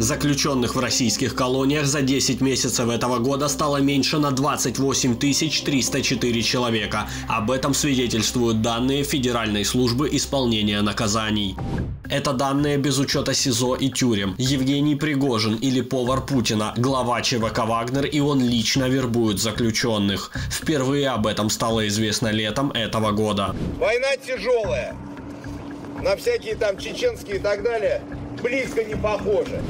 Заключенных в российских колониях за 10 месяцев этого года стало меньше на 28 304 человека. Об этом свидетельствуют данные Федеральной службы исполнения наказаний. Это данные без учета СИЗО и тюрем. Евгений Пригожин или повар Путина, глава ЧВК «Вагнер» и он лично вербует заключенных. Впервые об этом стало известно летом этого года. Война тяжелая. На всякие там чеченские и так далее близко не похоже.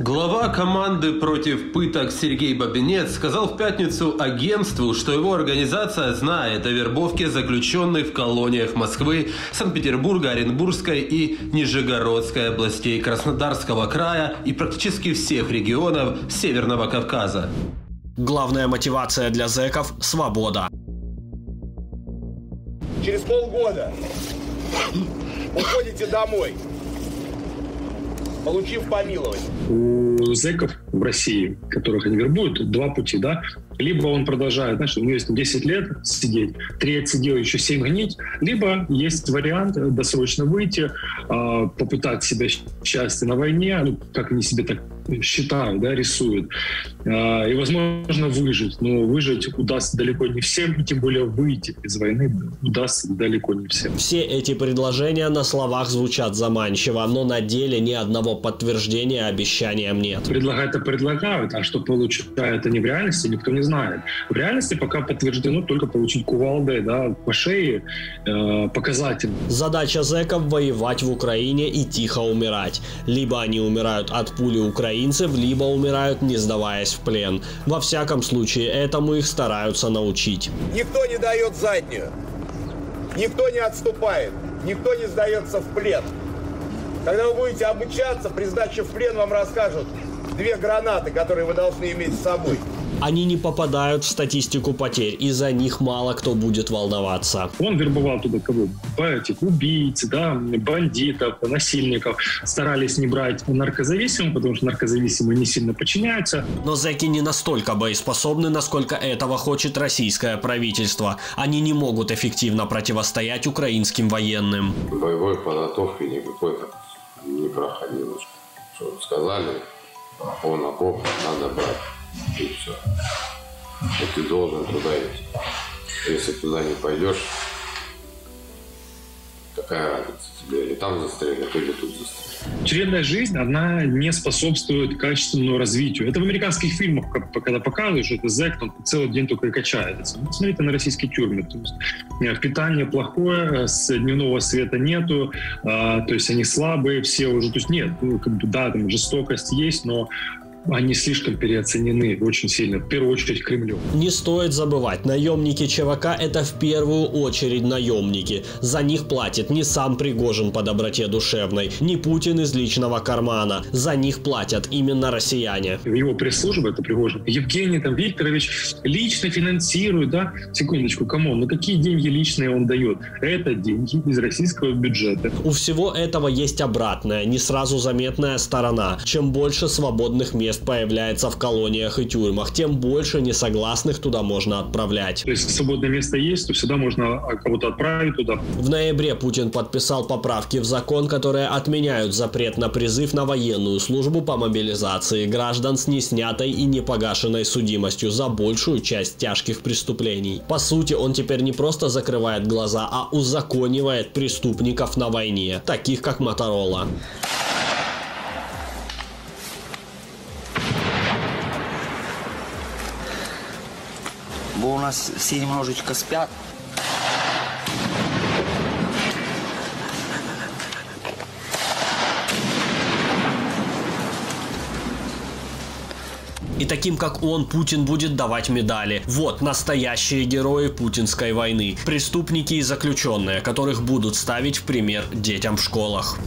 Глава команды против пыток Сергей Бабинец сказал в пятницу агентству, что его организация знает о вербовке заключенных в колониях Москвы, Санкт-Петербурга, Оренбургской и Нижегородской областей Краснодарского края и практически всех регионов Северного Кавказа. Главная мотивация для зэков – свобода. Через полгода уходите домой получив помилование. Зэков в России, которых они вербуют, два пути, да. Либо он продолжает, знаешь, у него есть 10 лет сидеть, 3 отсидел, еще 7 гнить, либо есть вариант досрочно выйти, а, попытать себя счастье на войне, ну, как они себе так считают, да, рисуют, а, и, возможно, выжить. Но выжить удастся далеко не всем, и тем более выйти из войны удастся далеко не всем. Все эти предложения на словах звучат заманчиво, но на деле ни одного подтверждения обещаниям нет. Предлагают, а предлагают, а что получают они в реальности, никто не знает. В реальности пока подтверждено только получить кувалдой, да, по шее, э, показатель. Задача зэков воевать в Украине и тихо умирать. Либо они умирают от пули украинцев, либо умирают не сдаваясь в плен. Во всяком случае, этому их стараются научить. Никто не дает заднюю. Никто не отступает. Никто не сдается в плен. Когда вы будете обучаться, при сдаче в плен вам расскажут две гранаты, которые вы должны иметь с собой. Они не попадают в статистику потерь, и за них мало кто будет волноваться. Он вербовал туда кого? Этих убийц, да, бандитов, насильников. Старались не брать наркозависимых, потому что наркозависимые не сильно подчиняются. Но зэки не настолько боеспособны, насколько этого хочет российское правительство. Они не могут эффективно противостоять украинским военным. Боевой подготовки никакой не проходило. Что сказали, он окоп надо брать. И все. И ты должен туда идти. Если туда не пойдешь, тебе, или там застрелят, или тут застрелят. Тюремная жизнь, она не способствует качественному развитию. Это в американских фильмах, когда показывают, что это зэк, он целый день только и качается. Ну, смотрите на российские тюрьмы. То есть, э, питание плохое, с дневного света нету, а, то есть они слабые все уже. То есть нет, ну, как бы, да, там жестокость есть, но они слишком переоценены очень сильно, в первую очередь Кремлю. Не стоит забывать, наемники ЧВК это в первую очередь наемники. За них платит не сам Пригожин по доброте душевной, не Путин из личного кармана. За них платят именно россияне. Его пресс-служба, это Пригожин, Евгений там, Викторович лично финансирует, да? Секундочку, кому? Ну какие деньги личные он дает? Это деньги из российского бюджета. У всего этого есть обратная, не сразу заметная сторона. Чем больше свободных мест мест появляется в колониях и тюрьмах, тем больше несогласных туда можно отправлять. То есть свободное место есть, то всегда можно а, кого-то отправить туда. В ноябре Путин подписал поправки в закон, которые отменяют запрет на призыв на военную службу по мобилизации граждан с неснятой и непогашенной судимостью за большую часть тяжких преступлений. По сути, он теперь не просто закрывает глаза, а узаконивает преступников на войне, таких как Моторола. Бо у нас всі немножечко спят. И таким, как он, Путин будет давать медали. Вот настоящие герои путинской войны. Преступники и заключенные, которых будут ставить в пример детям в школах.